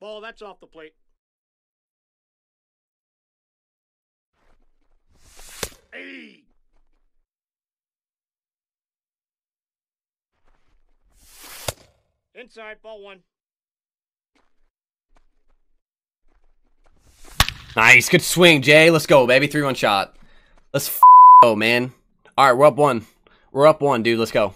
Ball, that's off the plate. Hey! Inside, ball one. Nice, good swing, Jay. Let's go, baby. Three one shot. Let's go, man. All right, we're up one. We're up one, dude. Let's go.